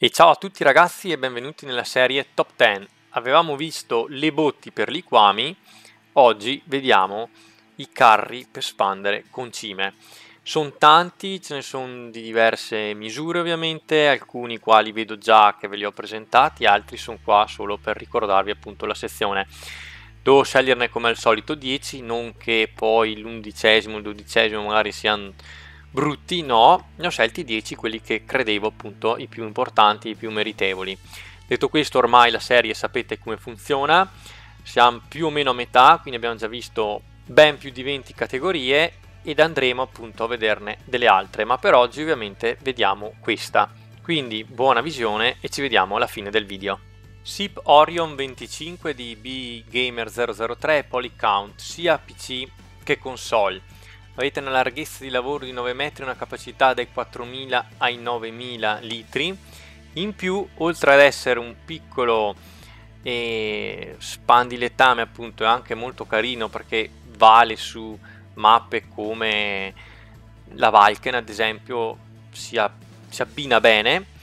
E ciao a tutti ragazzi e benvenuti nella serie Top 10. Avevamo visto le botti per liquami, oggi vediamo i carri per spandere concime. Sono tanti, ce ne sono di diverse misure ovviamente, alcuni quali vedo già che ve li ho presentati, altri sono qua solo per ricordarvi appunto la sezione. Devo sceglierne come al solito 10, non che poi l'undicesimo, il dodicesimo magari siano brutti no, ne ho scelti 10 quelli che credevo appunto i più importanti, i più meritevoli. Detto questo ormai la serie sapete come funziona, siamo più o meno a metà, quindi abbiamo già visto ben più di 20 categorie ed andremo appunto a vederne delle altre, ma per oggi ovviamente vediamo questa. Quindi buona visione e ci vediamo alla fine del video. SIP Orion 25 di BGamer003 e Polycount sia PC che console avete una larghezza di lavoro di 9 metri e una capacità dai 4.000 ai 9.000 litri. In più oltre ad essere un piccolo eh, spandilettame appunto è anche molto carino perché vale su mappe come la Valken ad esempio si, si abbina bene.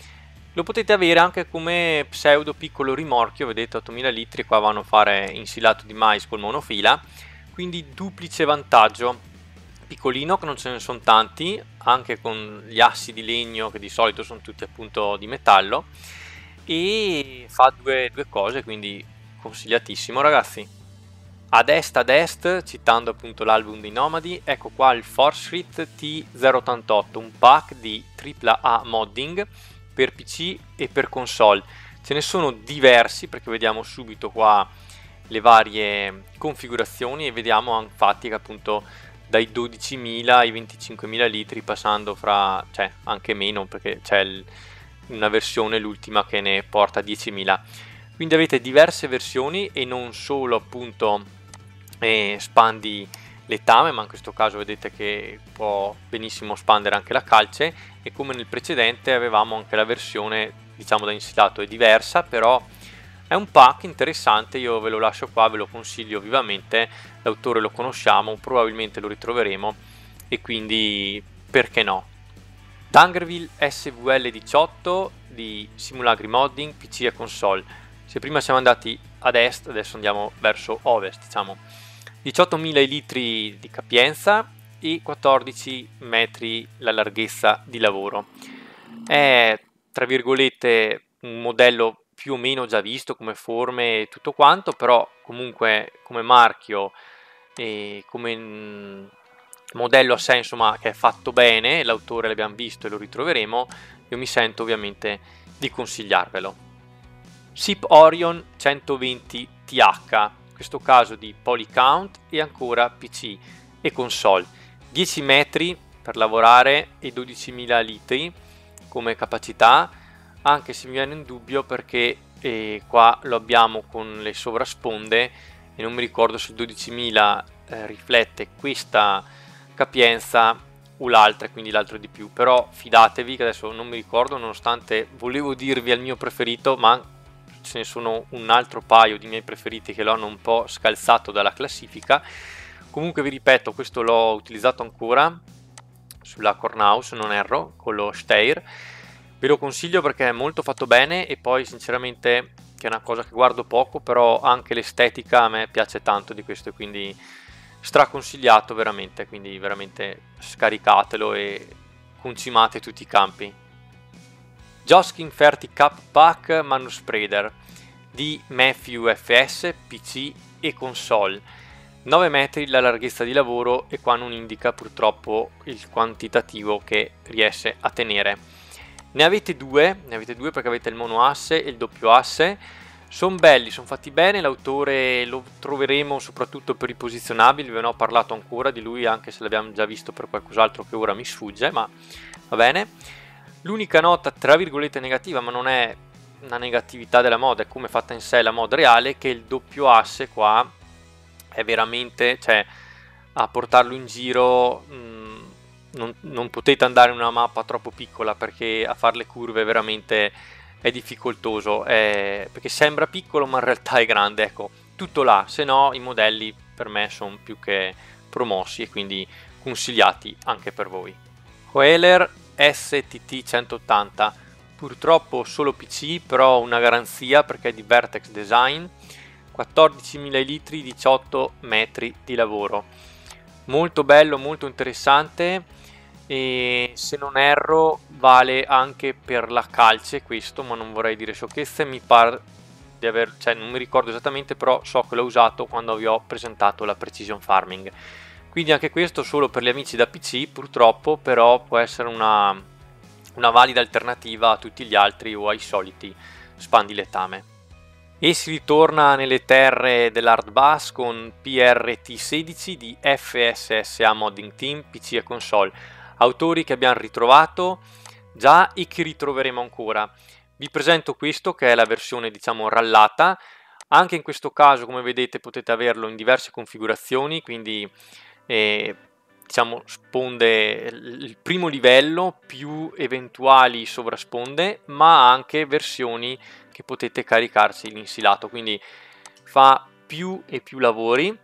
Lo potete avere anche come pseudo piccolo rimorchio vedete 8000 litri qua vanno a fare insilato di mais col monofila. Quindi duplice vantaggio piccolino che non ce ne sono tanti anche con gli assi di legno che di solito sono tutti appunto di metallo e fa due, due cose quindi consigliatissimo ragazzi. Ad est ad est citando appunto l'album dei nomadi ecco qua il Force Street T088 un pack di AAA modding per PC e per console. Ce ne sono diversi perché vediamo subito qua le varie configurazioni e vediamo infatti che appunto dai 12.000 ai 25.000 litri passando fra, cioè anche meno perché c'è il, una versione, l'ultima che ne porta 10.000. Quindi avete diverse versioni e non solo appunto eh, spandi letame, ma in questo caso vedete che può benissimo spandere anche la calce e come nel precedente avevamo anche la versione diciamo da insilato è diversa, però è un pack interessante, io ve lo lascio qua, ve lo consiglio vivamente, l'autore lo conosciamo, probabilmente lo ritroveremo e quindi perché no. Dungerville SVL 18 di Simulagri Modding, PC e console. Se prima siamo andati ad est, adesso andiamo verso ovest, diciamo. 18.000 litri di capienza e 14 metri la larghezza di lavoro. È, tra virgolette, un modello più o meno già visto come forme e tutto quanto, però comunque come marchio e come mm, modello a sé insomma che è fatto bene, l'autore l'abbiamo visto e lo ritroveremo, io mi sento ovviamente di consigliarvelo. SIP Orion 120 TH, questo caso di Polycount e ancora PC e console. 10 metri per lavorare e 12.000 litri come capacità anche se mi viene in dubbio perché eh, qua lo abbiamo con le sovrasponde e non mi ricordo se il 12.000 eh, riflette questa capienza o l'altra quindi l'altro di più. Però fidatevi che adesso non mi ricordo nonostante volevo dirvi al mio preferito ma ce ne sono un altro paio di miei preferiti che lo hanno un po' scalzato dalla classifica. Comunque vi ripeto questo l'ho utilizzato ancora sulla Cornhouse non erro con lo Steyr ve lo consiglio perché è molto fatto bene e poi sinceramente che è una cosa che guardo poco però anche l'estetica a me piace tanto di questo e quindi straconsigliato veramente quindi veramente scaricatelo e concimate tutti i campi. Joskin Ferti Cup Pack Manuspreader di Matthew FS, PC e console. 9 metri la larghezza di lavoro e qua non indica purtroppo il quantitativo che riesce a tenere ne avete due, ne avete due perché avete il monoasse e il doppio asse. Sono belli, sono fatti bene, l'autore lo troveremo soprattutto per i posizionabili, ve ne ho parlato ancora di lui anche se l'abbiamo già visto per qualcos'altro che ora mi sfugge, ma va bene. L'unica nota tra virgolette negativa, ma non è una negatività della moda, è come fatta in sé la moda reale, che il doppio asse qua è veramente, cioè a portarlo in giro... Mh, mm, non, non, potete andare in una mappa troppo piccola perché a fare le curve veramente è difficoltoso, è, perché sembra piccolo ma in realtà è grande, ecco, tutto là, se no i modelli per me sono più che promossi e quindi consigliati anche per voi. Hoeler STT 180, purtroppo solo PC, però una garanzia perché è di Vertex Design, 14.000 litri, 18 metri di lavoro. Molto bello, molto interessante e se non erro vale anche per la calce questo, ma non vorrei dire sciocchezze, mi pare di aver, cioè non mi ricordo esattamente, però so che l'ho usato quando vi ho presentato la Precision Farming. Quindi anche questo solo per gli amici da PC, purtroppo, però può essere una, una valida alternativa a tutti gli altri o ai soliti spandiletame. E si ritorna nelle terre dell'Hard Bus con PRT16 di FSSA Modding Team, PC e console, autori che abbiamo ritrovato già e che ritroveremo ancora. Vi presento questo che è la versione diciamo rallata, anche in questo caso come vedete potete averlo in diverse configurazioni, quindi eh, diciamo sponde il primo livello più eventuali sovrasponde ma anche versioni che potete caricarsi l'insilato quindi fa più e più lavori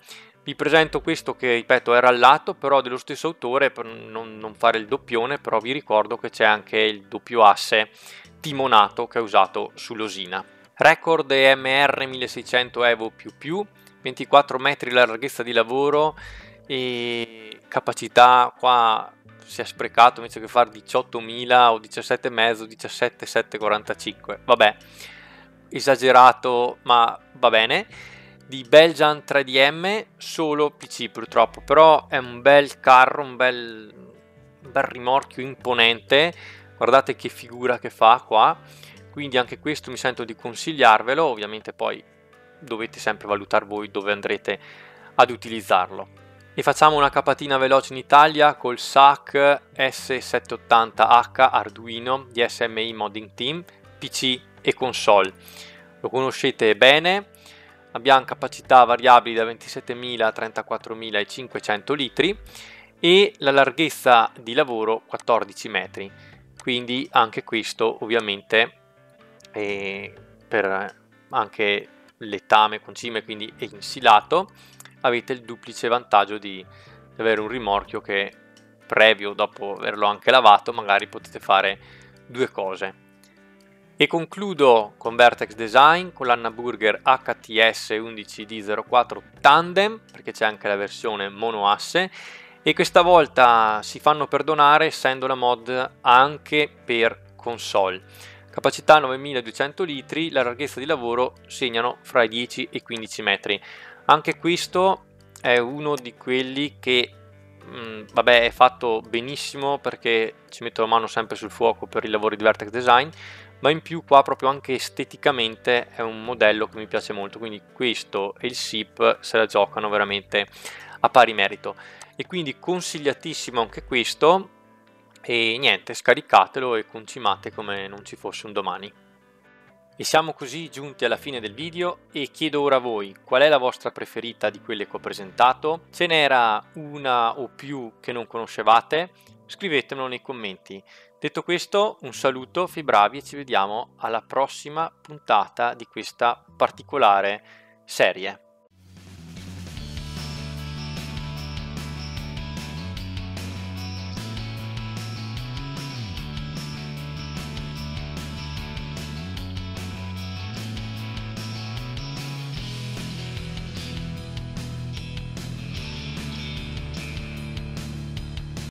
vi presento questo che ripeto è rallato però dello stesso autore per non, non fare il doppione però vi ricordo che c'è anche il doppio asse timonato che è usato sull'osina record EMR 1600 Evo 24 metri la larghezza di lavoro e capacità qua si è sprecato invece che fare 18.000 o 17,5 17,745 vabbè esagerato ma va bene di Belgian 3DM solo PC purtroppo. Però è un bel carro un bel, un bel rimorchio imponente. Guardate che figura che fa qua. Quindi anche questo mi sento di consigliarvelo. Ovviamente poi dovete sempre valutare voi dove andrete ad utilizzarlo. E facciamo una capatina veloce in Italia col SAC S780H Arduino di SMI Modding Team, PC e console. Lo conoscete bene, abbiamo capacità variabili da 27.000 a 34.500 litri e la larghezza di lavoro 14 metri. Quindi anche questo ovviamente è per anche letame, concime, quindi è insilato avete il duplice vantaggio di avere un rimorchio che previo dopo averlo anche lavato magari potete fare due cose e concludo con Vertex Design con l'Anna Burger HTS 11D04 Tandem perché c'è anche la versione monoasse e questa volta si fanno perdonare essendo la mod anche per console. Capacità 9200 litri la larghezza di lavoro segnano fra i 10 e i 15 metri. Anche questo è uno di quelli che mh, mm, vabbè è fatto benissimo perché ci metto la mano sempre sul fuoco per i lavori di Vertex Design ma in più qua proprio anche esteticamente è un modello che mi piace molto quindi questo e il SIP se la giocano veramente a pari merito e quindi consigliatissimo anche questo e niente scaricatelo e concimate come non ci fosse un domani e siamo così giunti alla fine del video e chiedo ora a voi qual è la vostra preferita di quelle che ho presentato. Ce n'era una o più che non conoscevate? Scrivetemelo nei commenti. Detto questo, un saluto, fai bravi e ci vediamo alla prossima puntata di questa particolare serie.